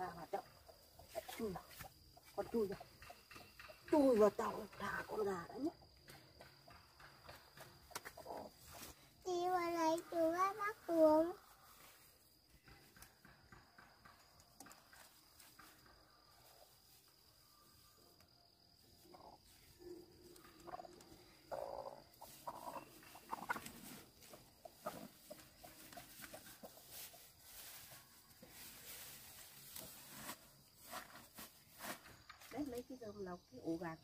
và hoạt động. Chui vào. Con chui vào. Chui vào tàu thả con gà đã nhé ổ gà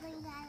Bring that.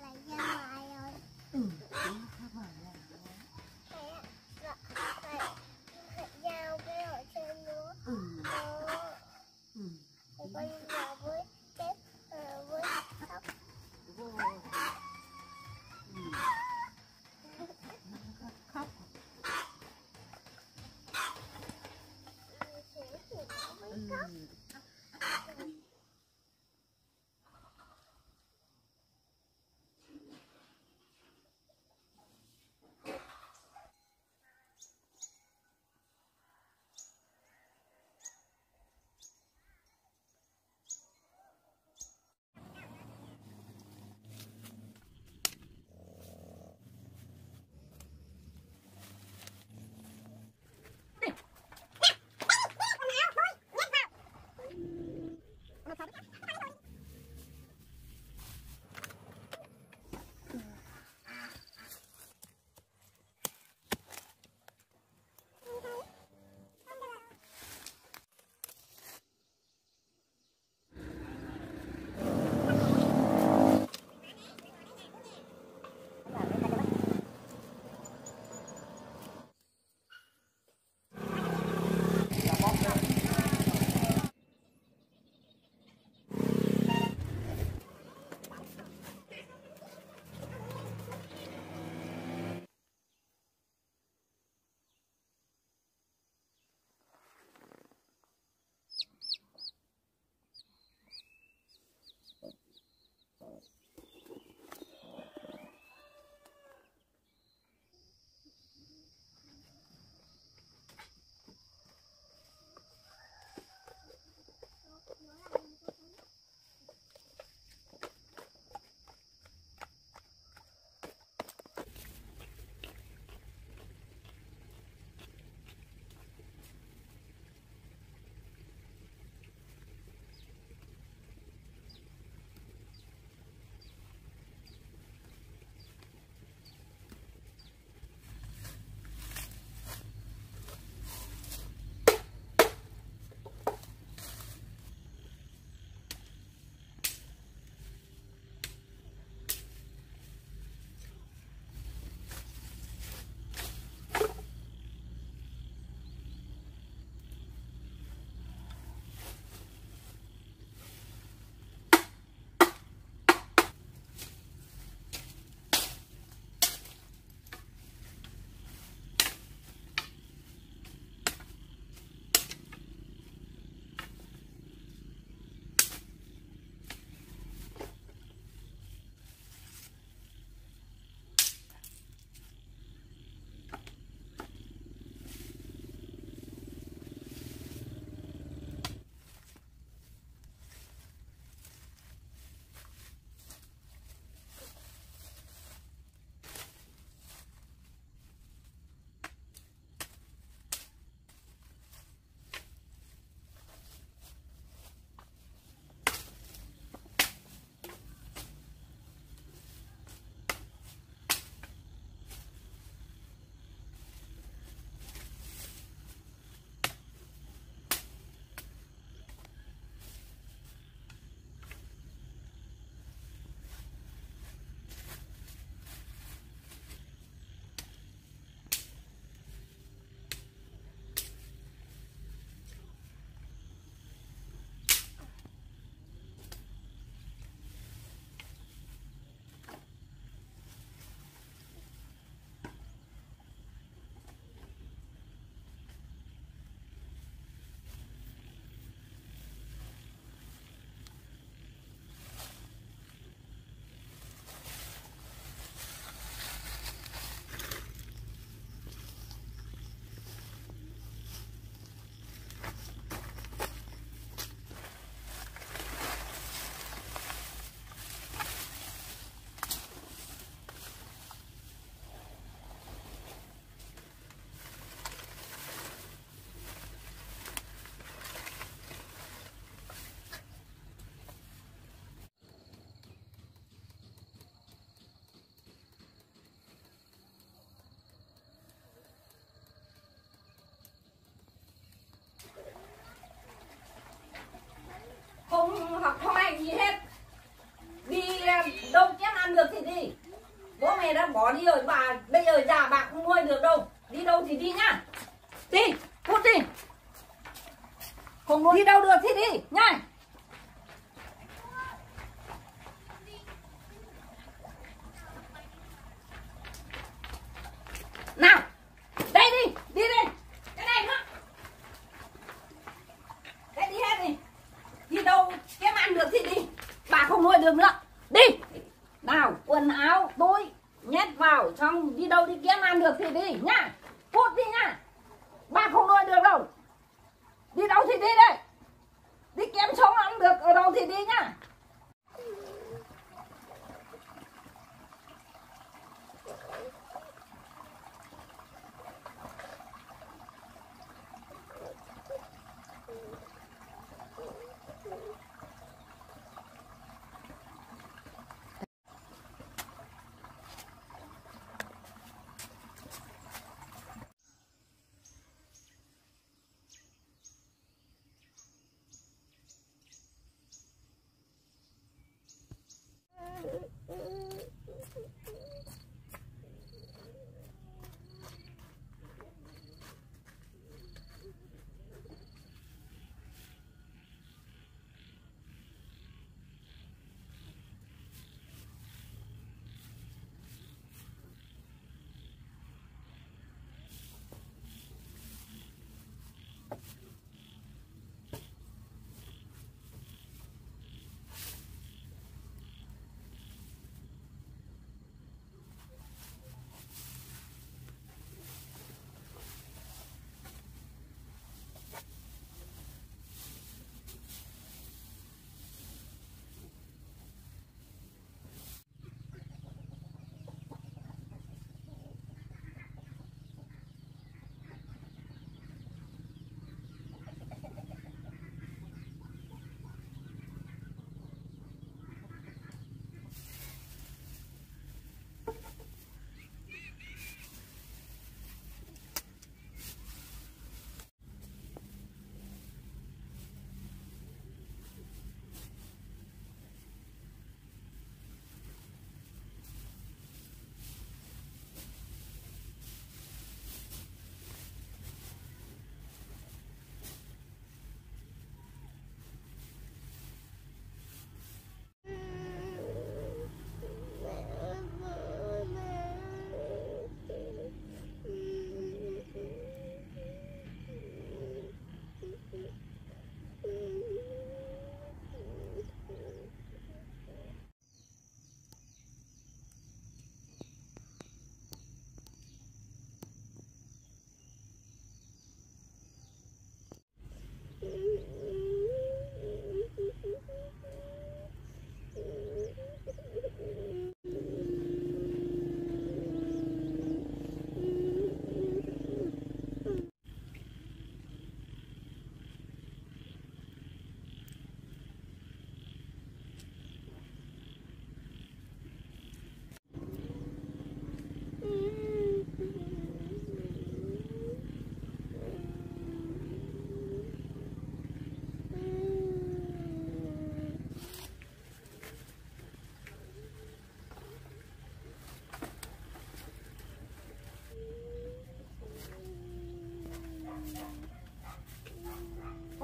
học không ai gì hết. Đi đâu chén ăn được thì đi. Bố mẹ đã bỏ đi rồi, bà bây giờ già bà không nuôi được đâu. Đi đâu thì đi nhá. Đi cút đi. Không nuôi đi đâu được thì đi.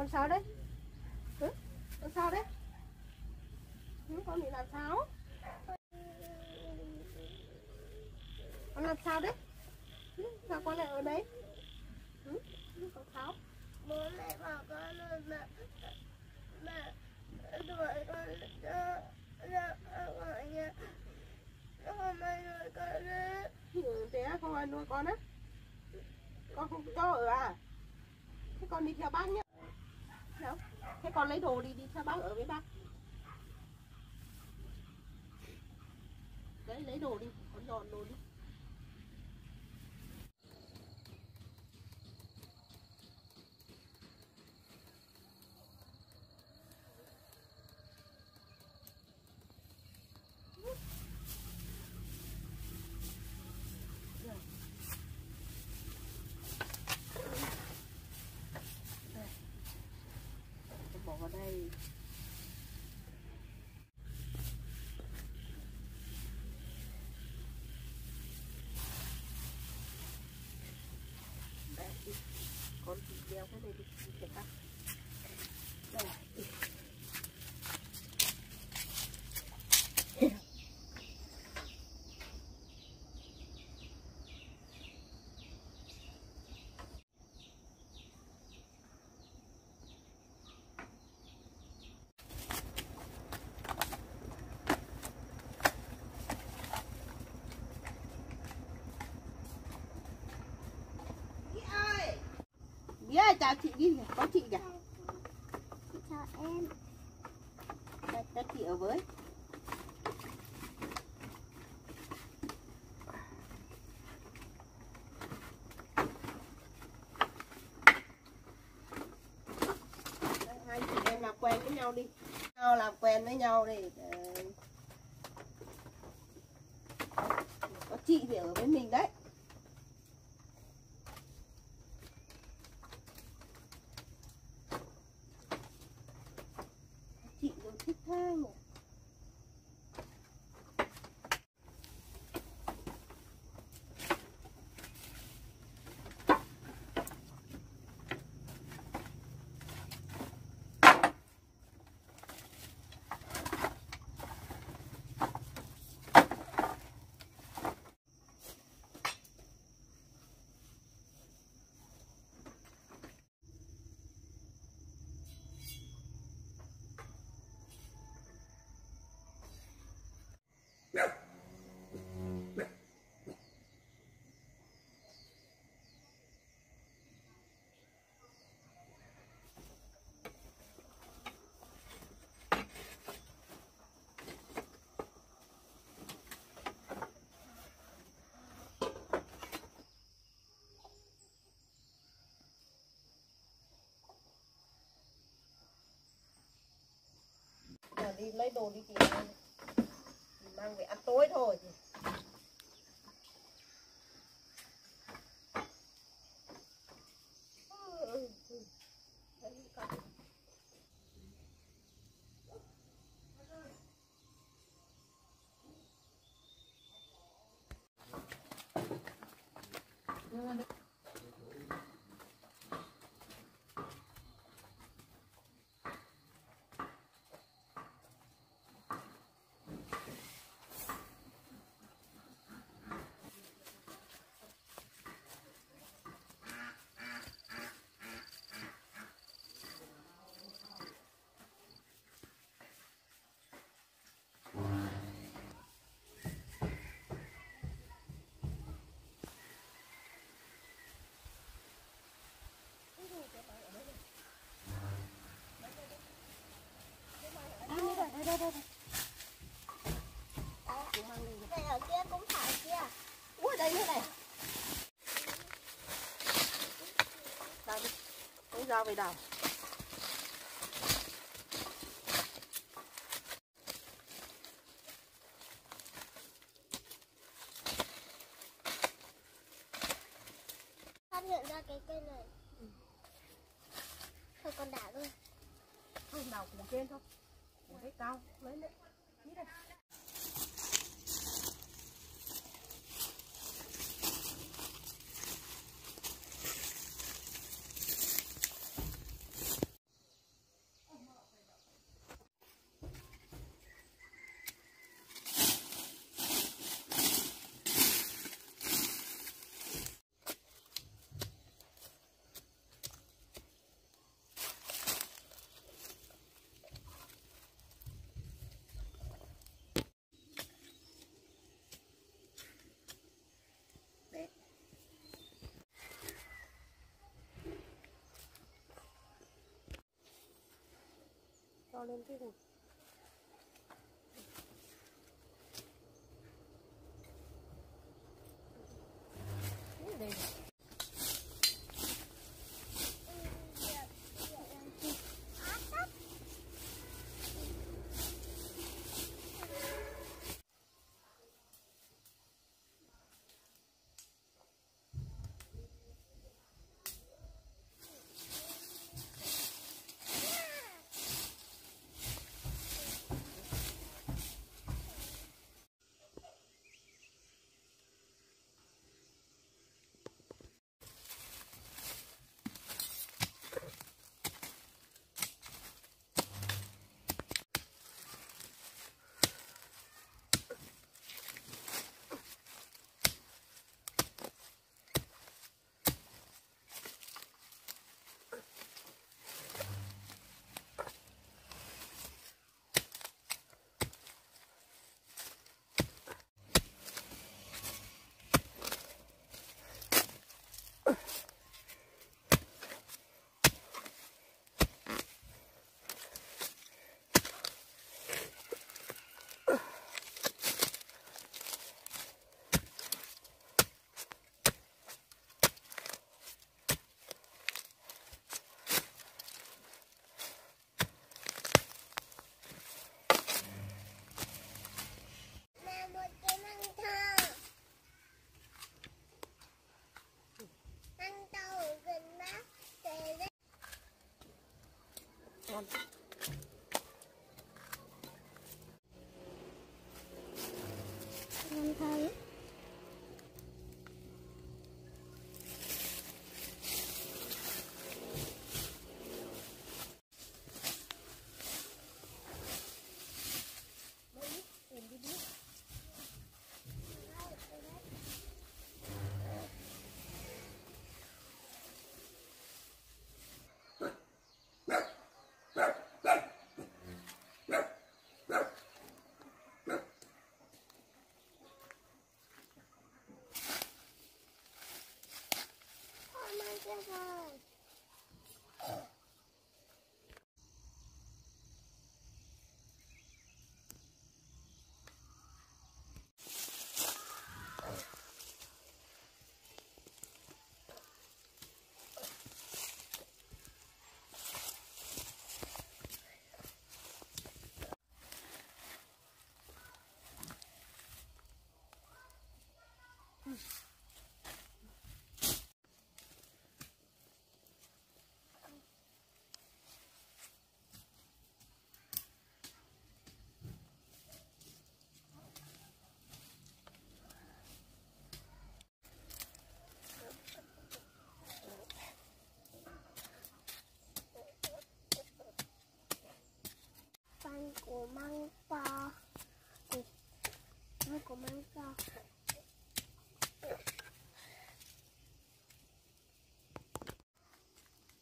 Con sao đấy ừ? con sao đấy ừ, con bị làm sao con làm sao đấy ừ? sao con lại ở đấy ừ? con sao bố mẹ bảo con là mẹ mẹ đuổi con ra ra khỏi nhà không ai nuôi con nữa ừ, thế á, không ai nuôi con á con không cho ở à thế con đi theo bác nhá Đâu? thế con lấy đồ đi đi theo bác ở với bác. vào đây Đấy, con đeo cái này đi, đi cho các. Rồi. Chị đi có chị kìa chào em Đây, cho chị ở với Đây, hai chị em làm quen với nhau đi nhau làm quen với nhau đi Đấy. có chị thì ở với mình đấy chị cũng thích thang nhỉ Giờ đi lấy đồ đi chị mang về ăn tối thôi chị. Đây, đây, đây, đây, ở kia cũng phải kia Ui, đây nữa này. Đào đi. Lấy dao về đào. phát hiện ra cái cây này thôi con đảo luôn Thôi, đào cùng trên thôi. Cao. Lấy lấy. Cho lên on. Của măng to. Ui, của măng to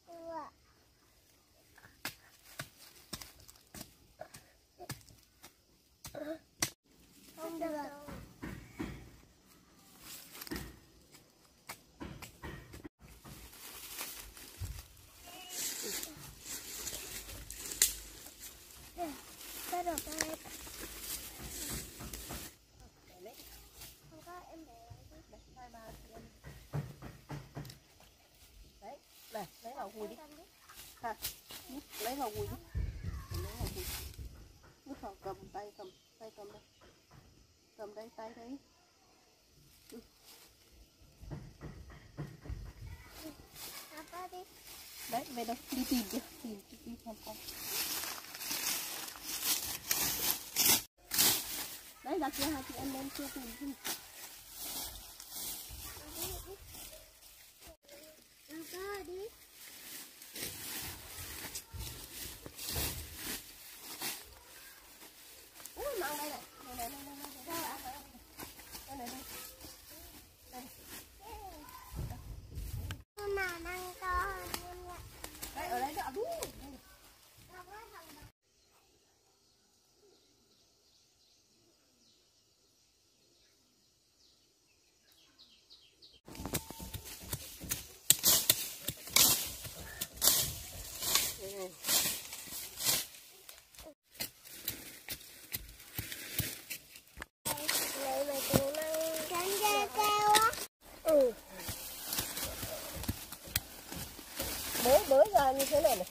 Ua. Không được Cái đồ đây Không có em để lại đi. Đấy, hai ba chị em. Đấy, này, lấy vào gùi đi. Ha, lấy vào gùi đi. Lấy vào gùi. cứ vào cầm tay cầm, tay cầm đây. Cầm đây, tay đấy. Đấy, về đâu, đi tìm chứ Tìm, đi xem con. Đấy, ra kia hai chị em lên chưa 你先来了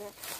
it.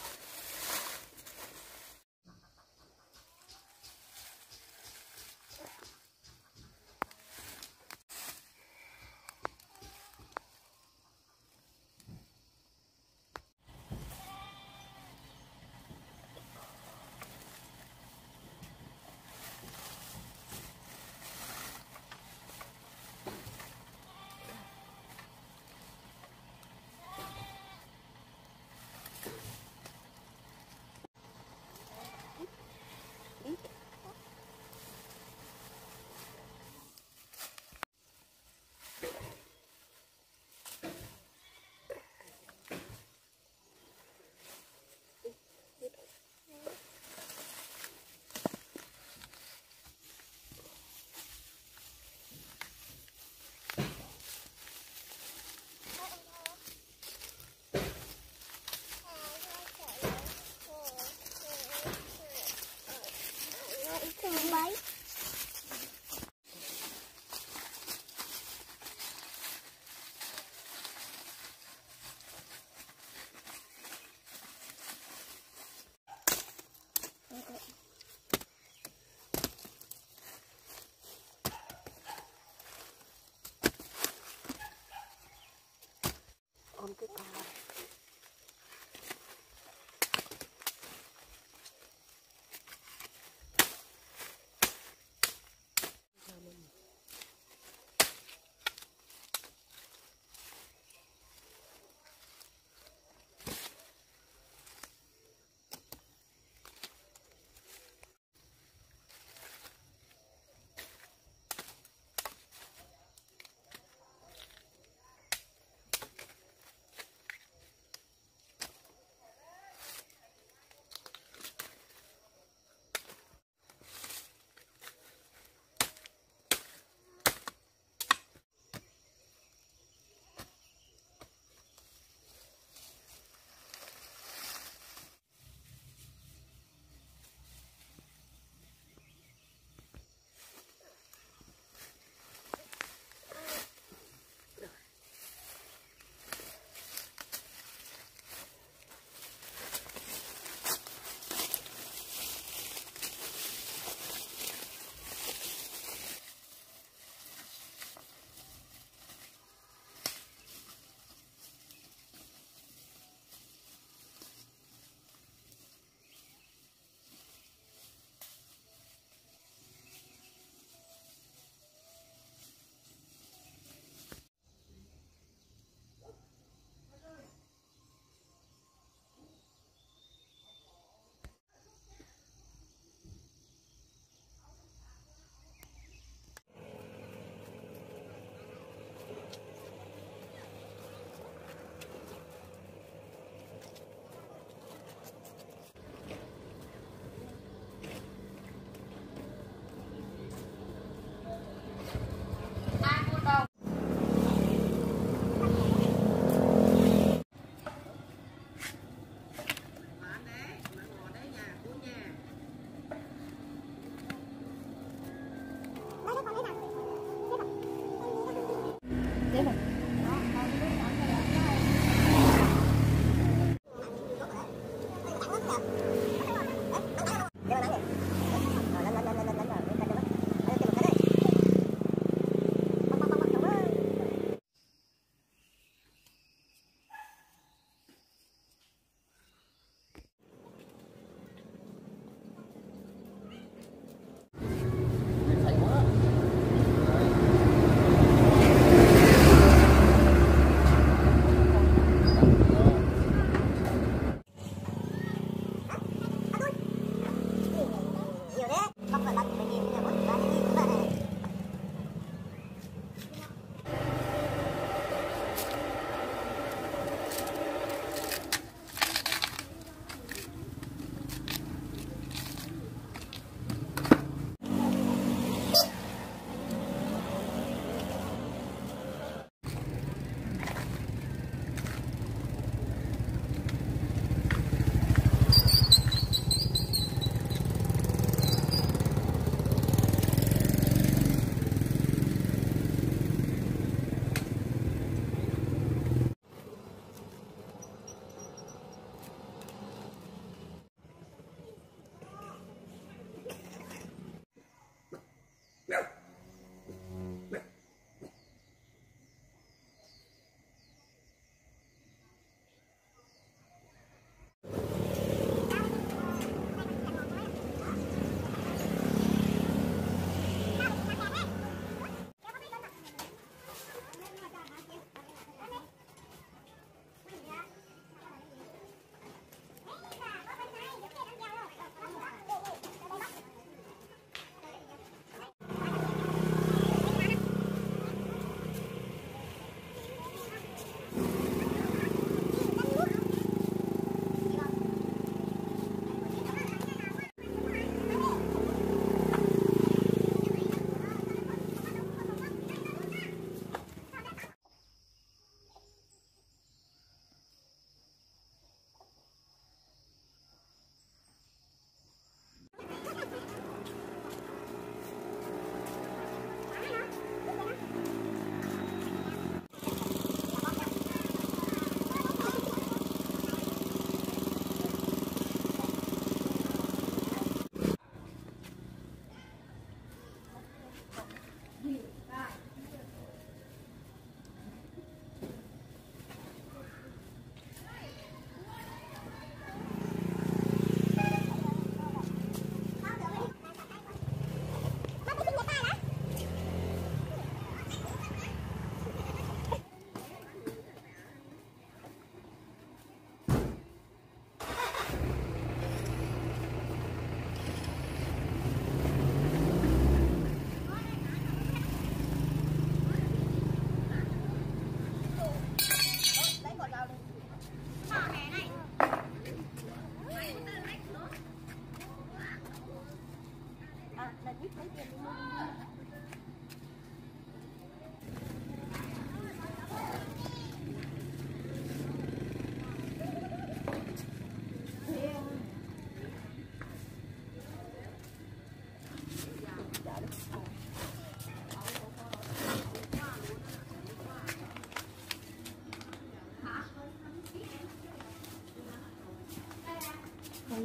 Ừ.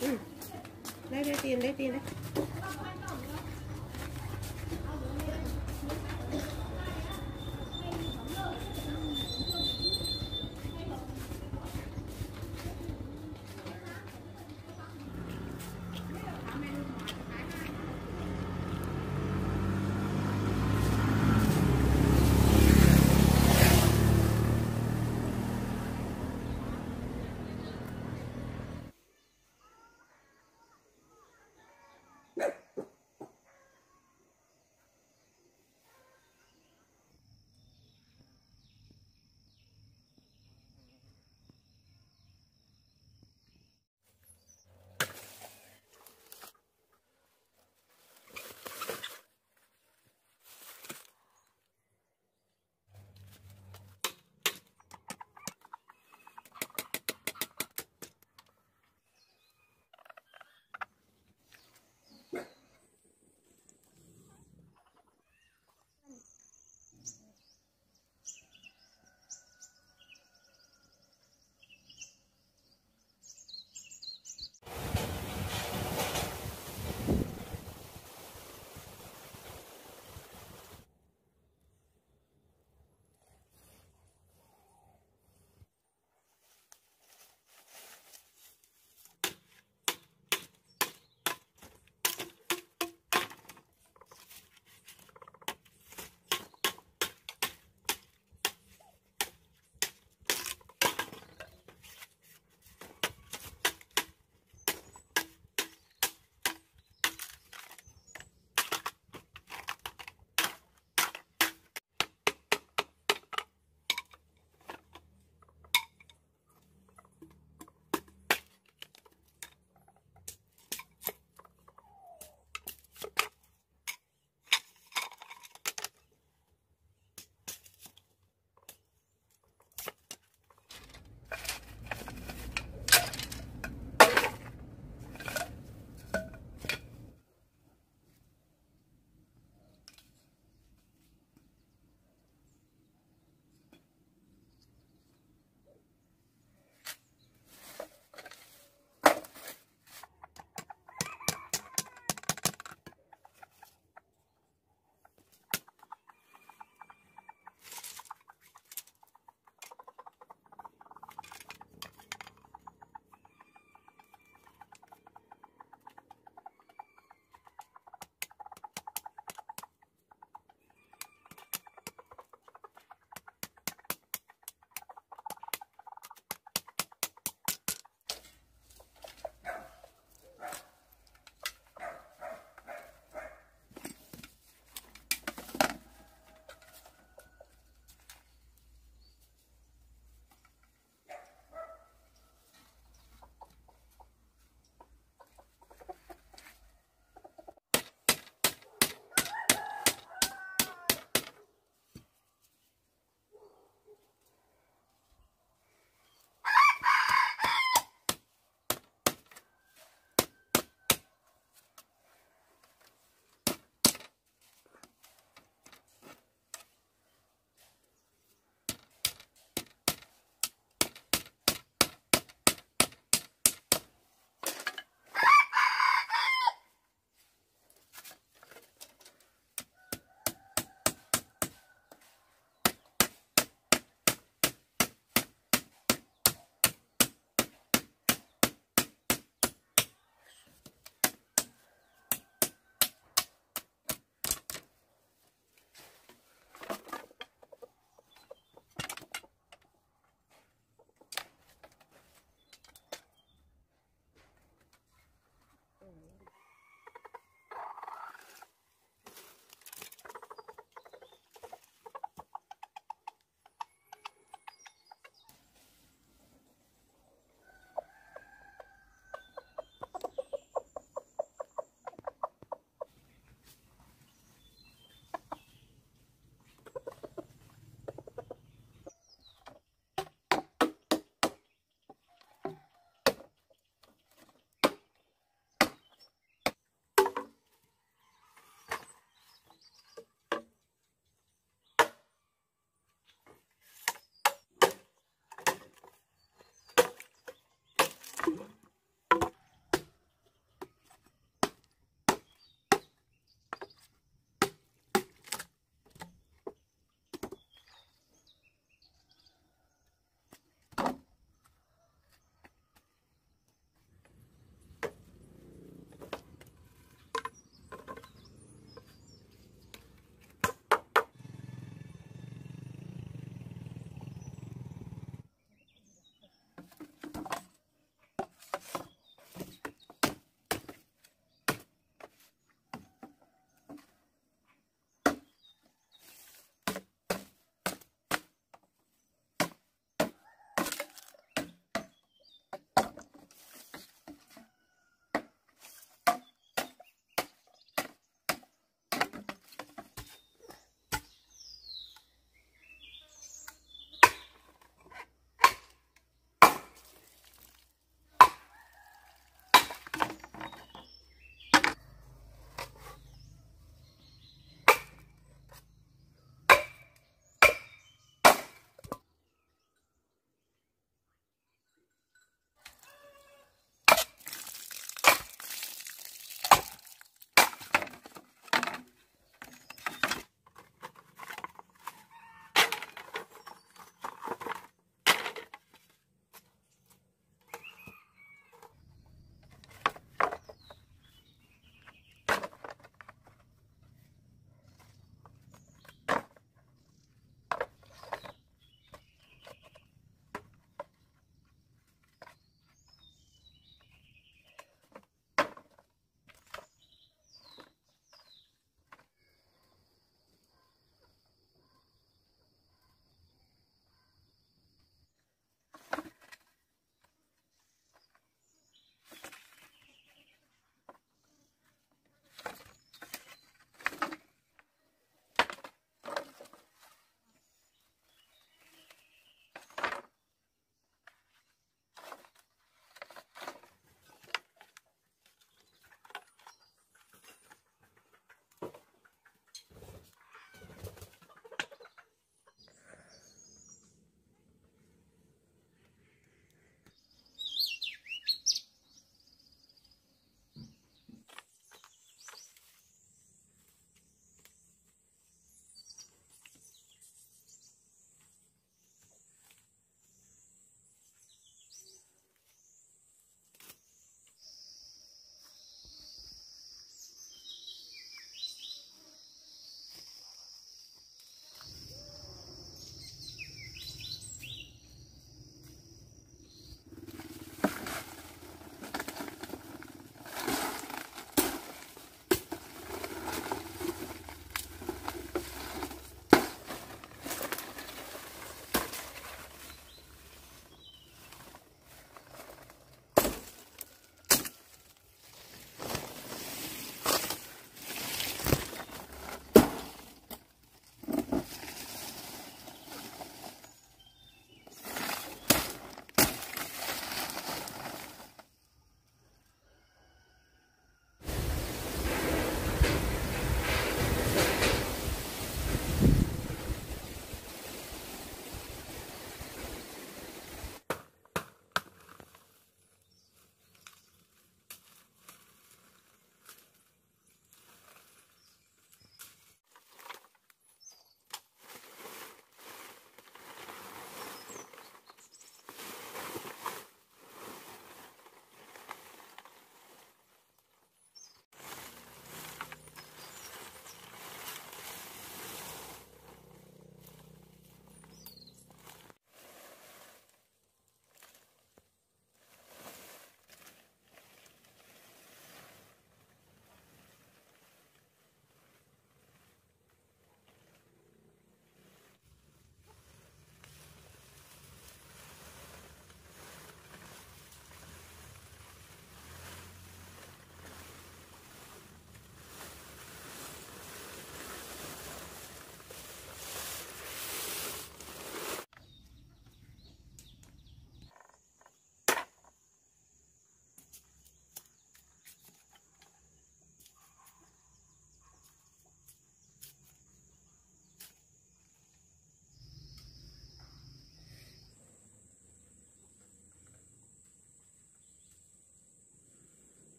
ừ. đây đây tiền đây tiền đây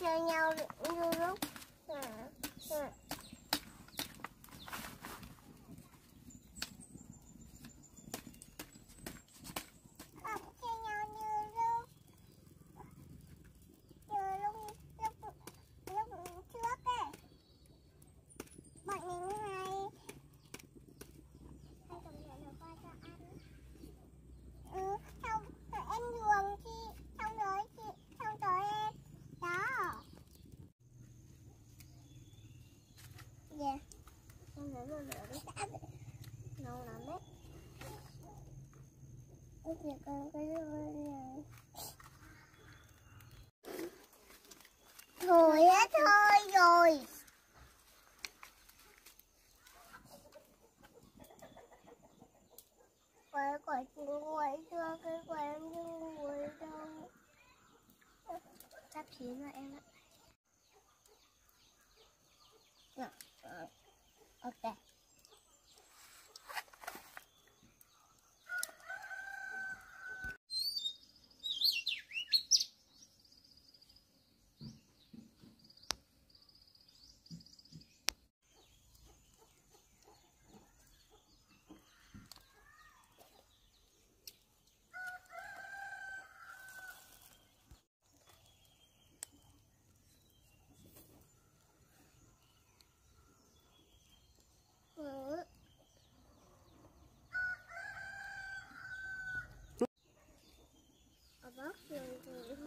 rồi chơi nhau như lúc Bóp.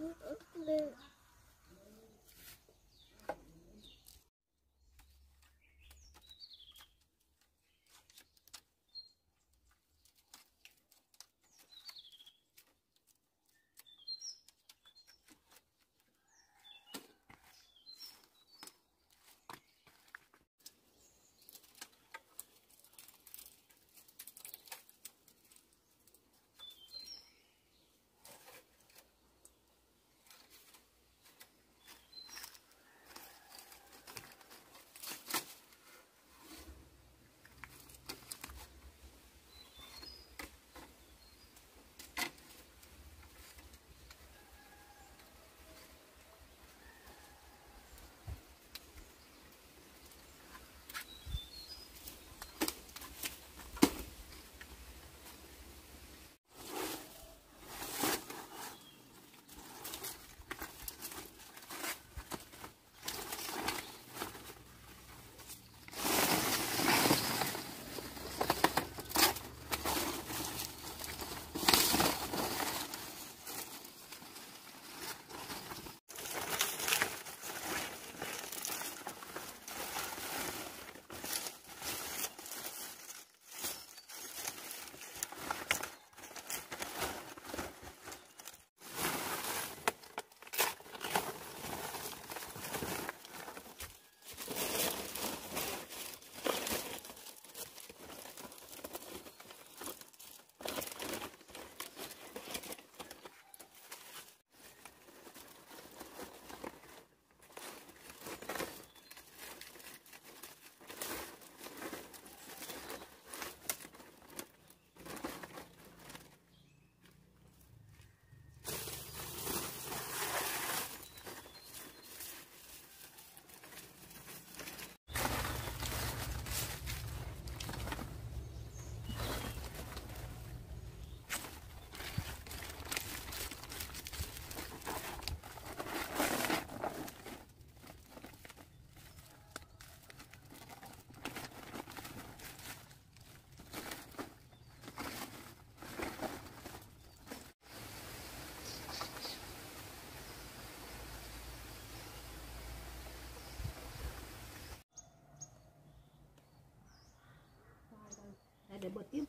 Để bật tiếp.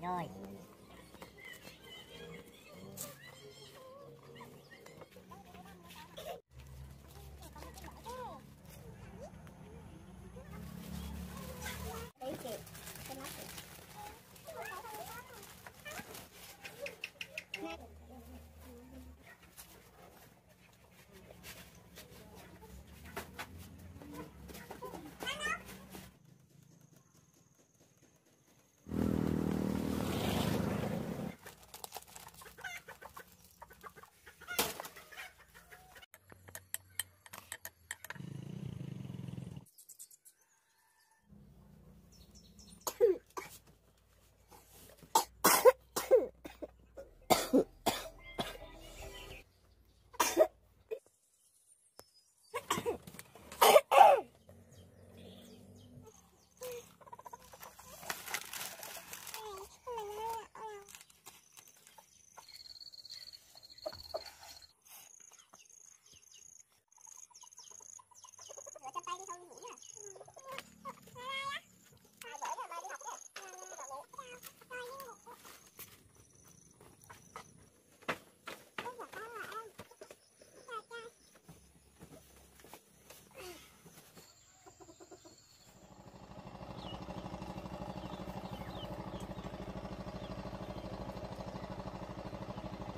ない。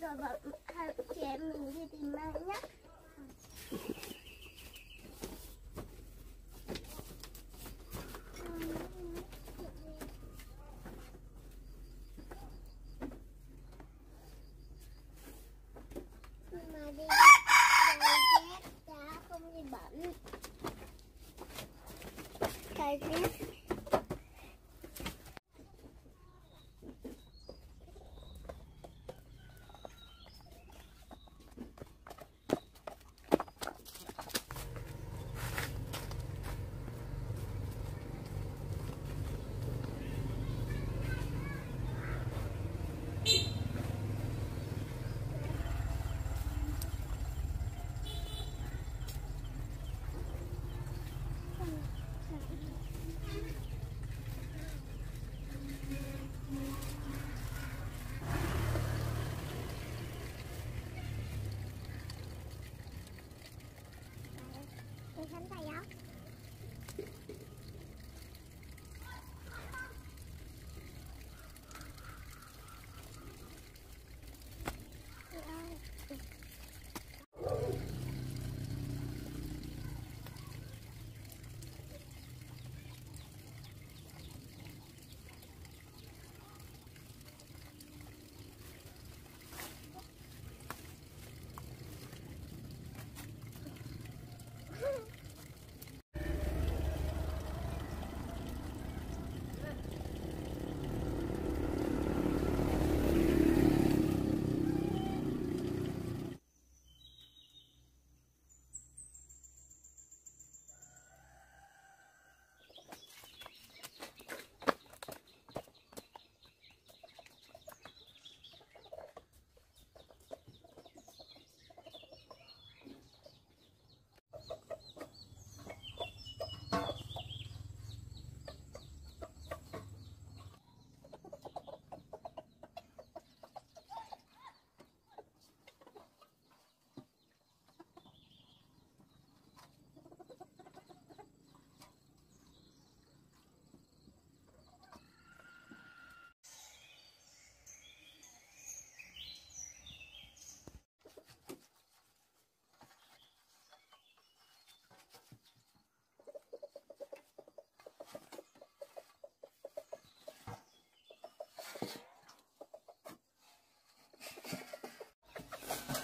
rồi bọn chị em mình đi tìm mai nhé.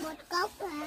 một cốc hả?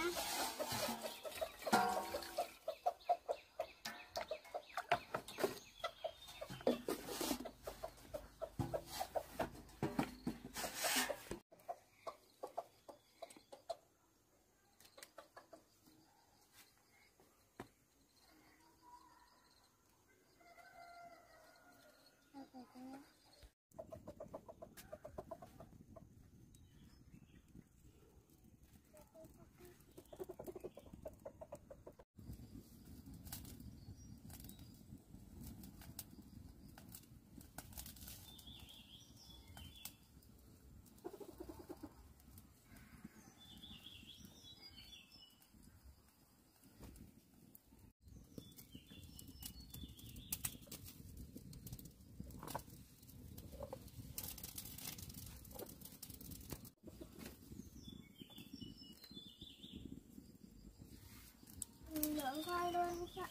Hãy subscribe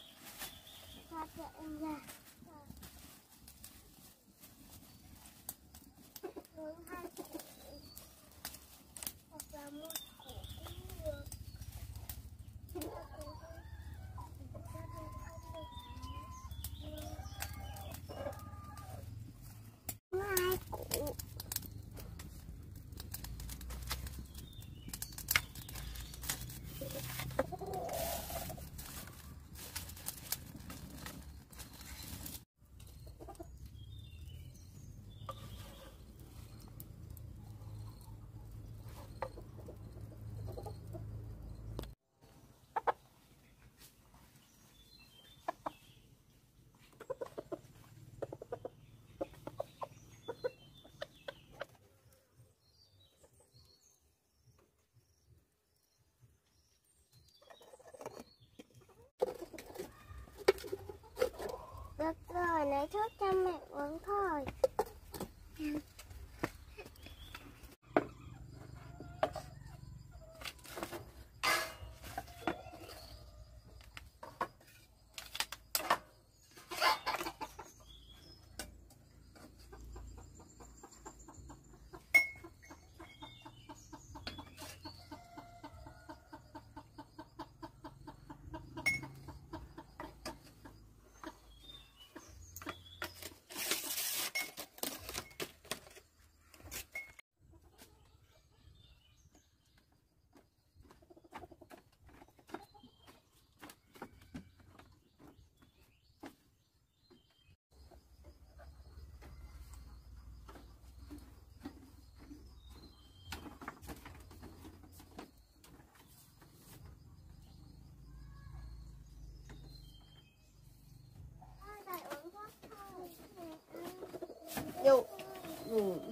tak kênh Ghiền lấy cho mẹ uống thôi. um,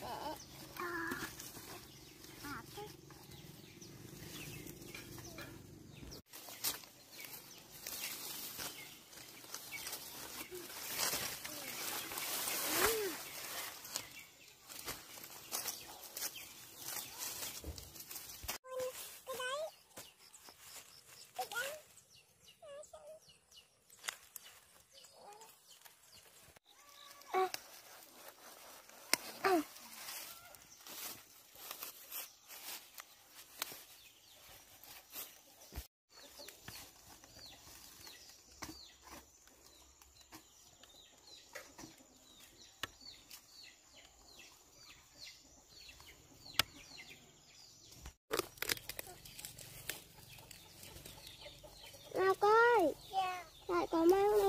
that. 妈妈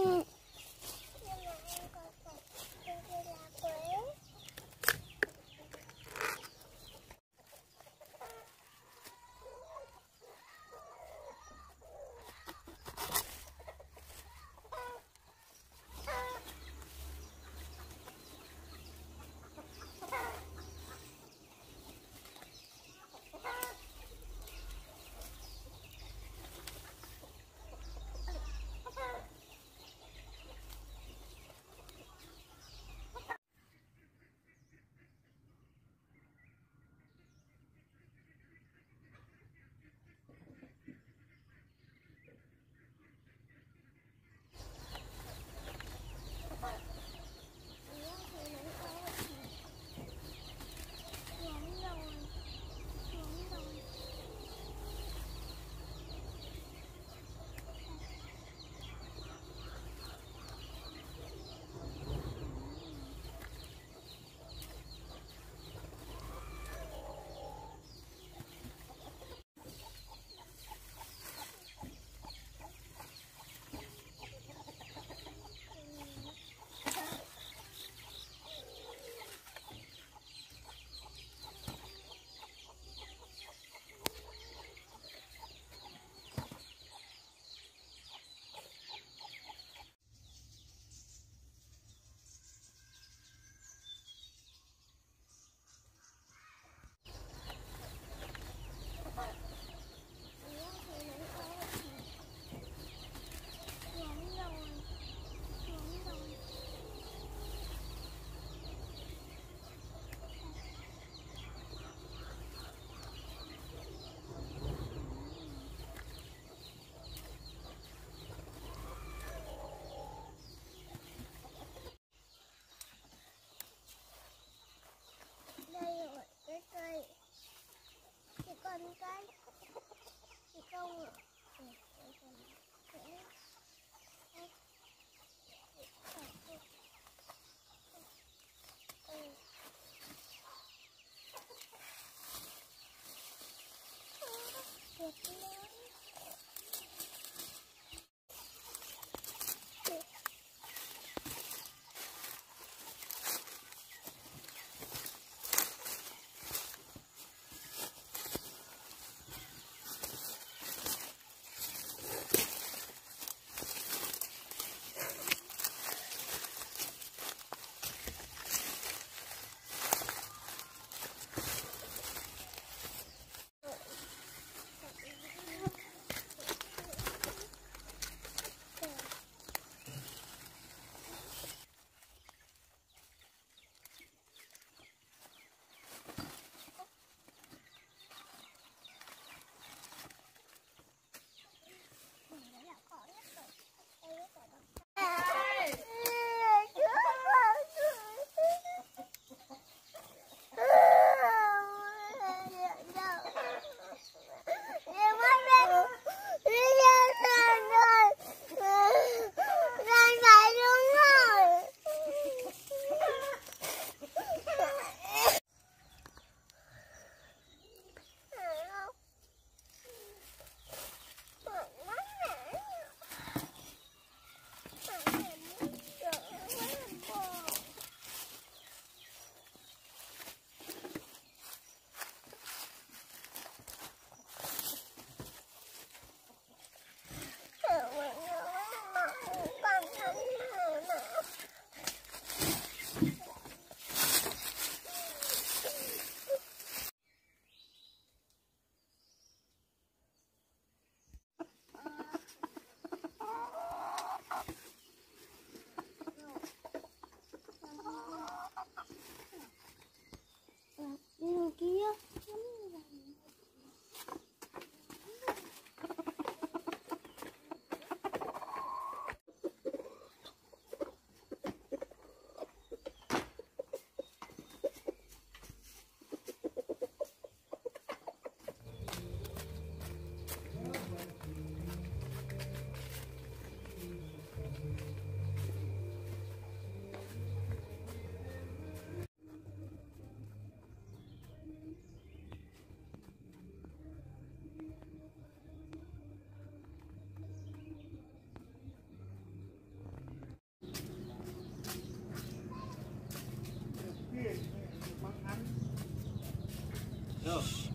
guys.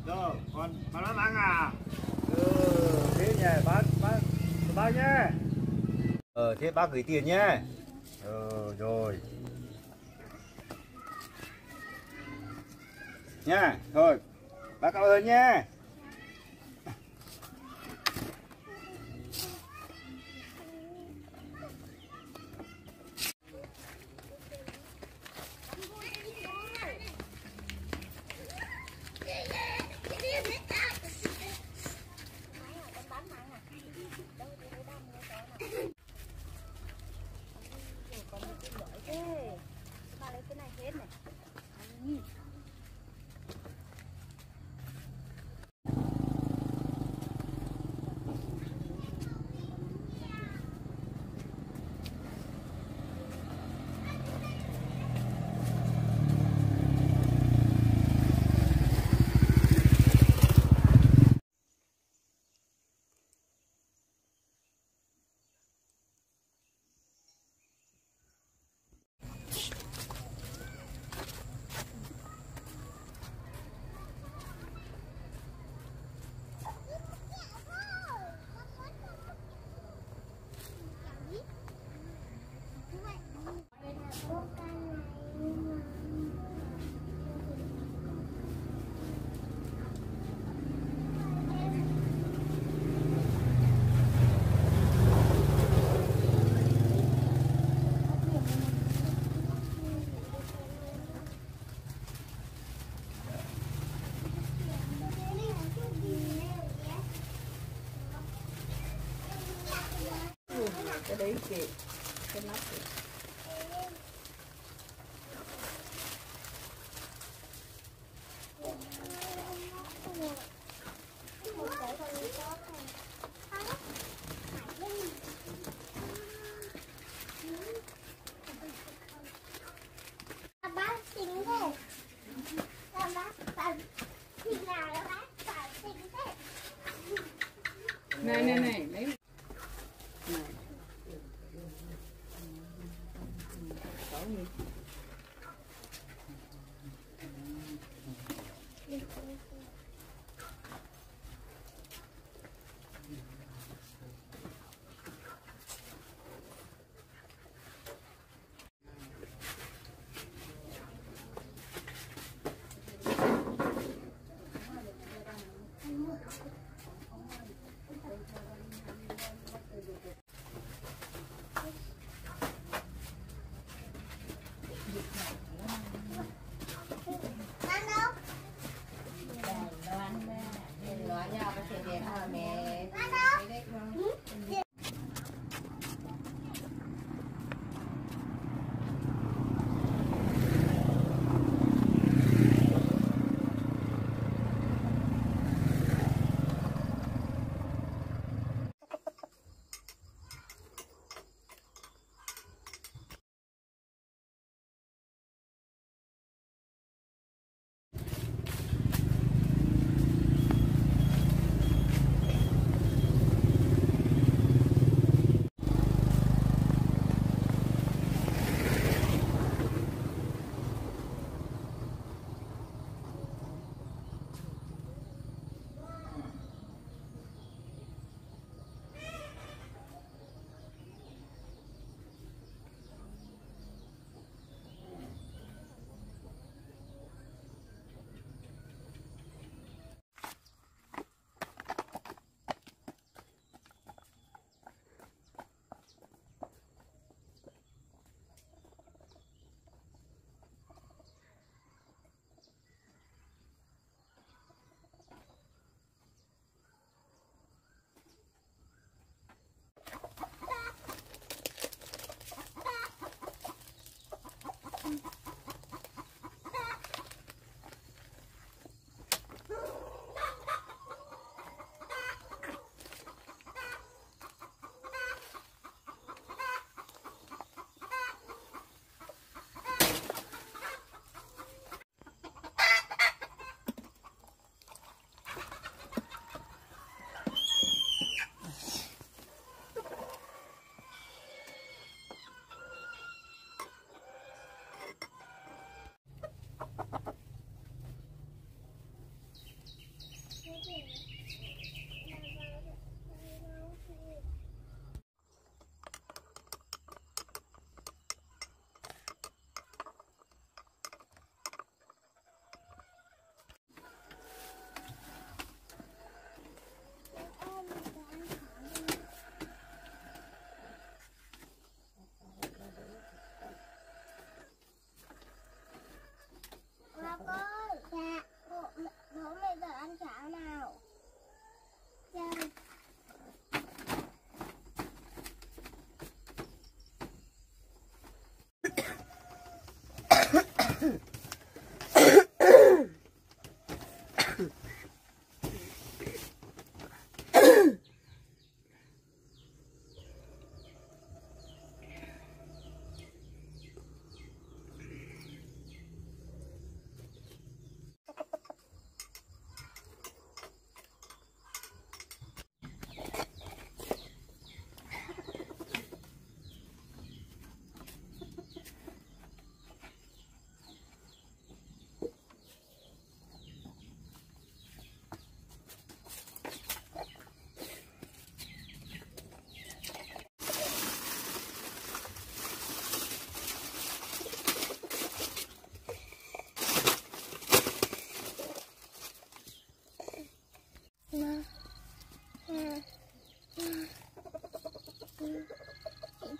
Đâu, con, con nó mang à? Ừ, thế nhỉ, bác, bác, bác nhé. Ờ, thế bác gửi tiền nhé. Ừ, rồi. Nha, thôi, bác cảm ơn nhé. Cái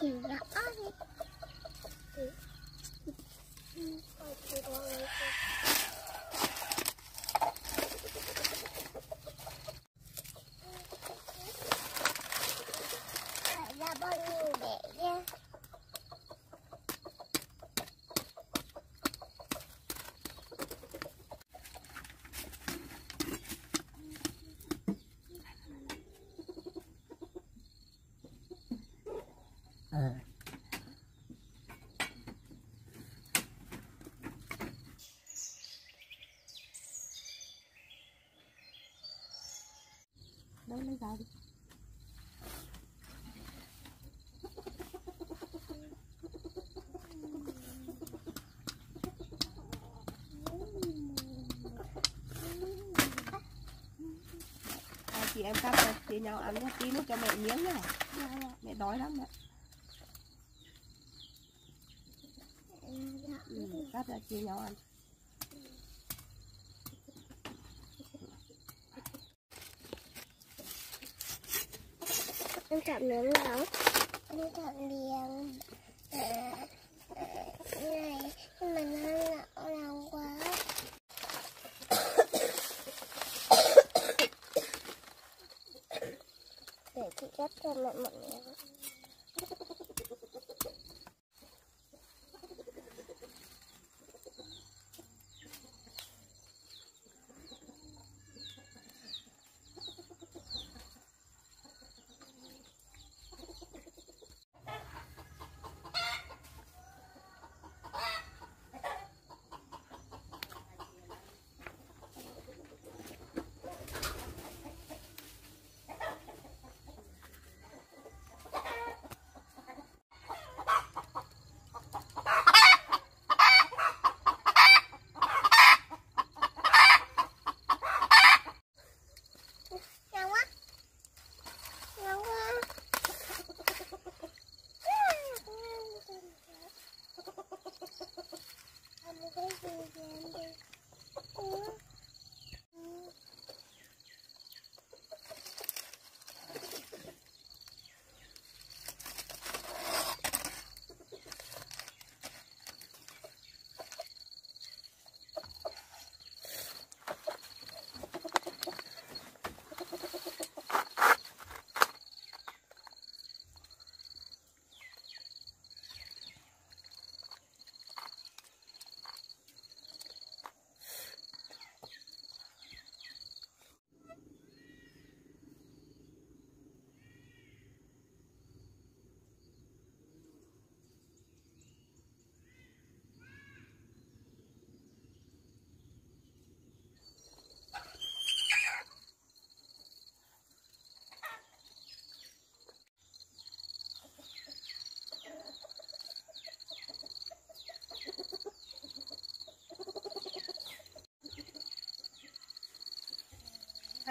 Thank you. Đâu lấy ra đi chị em cắt ra chia nhau ăn nhé. Tí nữa cho mẹ miếng nhá mẹ đói lắm đấy ừ, cắt ra chia nhau ăn em chọn miếng nào em chọn miếng à, à, này nhưng mà nó lão lòng quá để chị cắt cho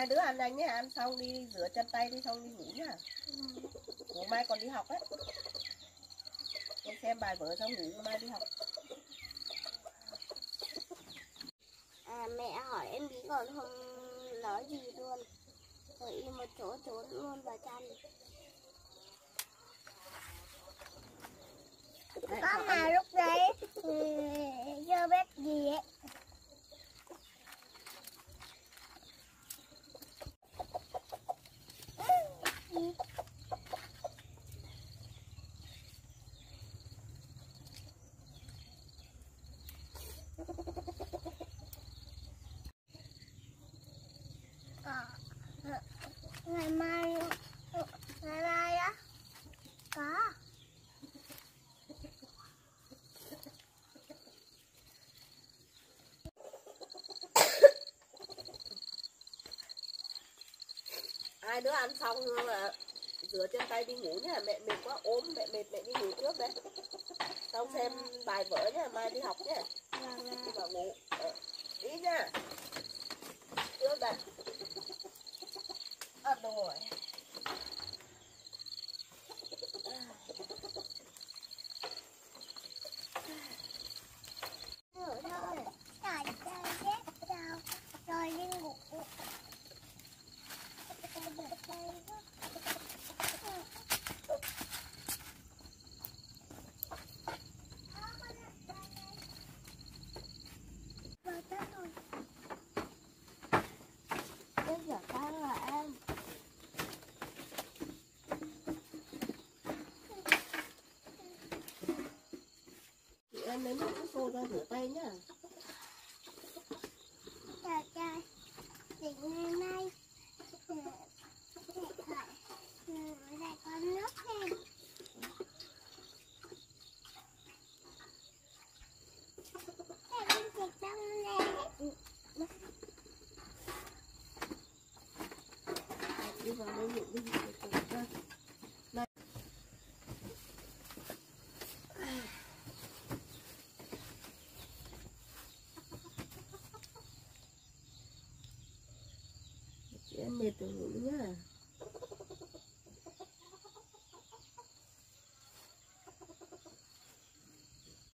hai đứa ăn nhanh nhé ăn xong đi rửa chân tay đi xong đi ngủ nhá. Ngủ mai còn đi học ấy con xem bài vở xong ngủ mai đi học. À, mẹ hỏi em bí còn không nói gì luôn. Rồi im một chỗ trốn luôn vào chăn Đấy, Có học mà ăn- lúc đấy ừ, chưa biết gì ấy Có. Ngày mai Ngày mai á Có hai đứa ăn xong là rửa chân tay đi ngủ nhá mẹ mệt quá ốm mẹ mệt mẹ đi ngủ trước đấy. Xong xem bài vở nhá mai đi học nhá. Vâng ạ. đi vào ngủ. Ờ, đi nhá. Trước đây à, rồi Thử thôi Trời chơi chết đâu Rồi đi ngủ Rồi tới rồi Bây giờ con là em chị nước lấy một ra rửa tay nhá Trời trời Thì ngày mai ừ, Thì phải ừ, Lại có nước thêm Chị em mệt rồi ngủ nhá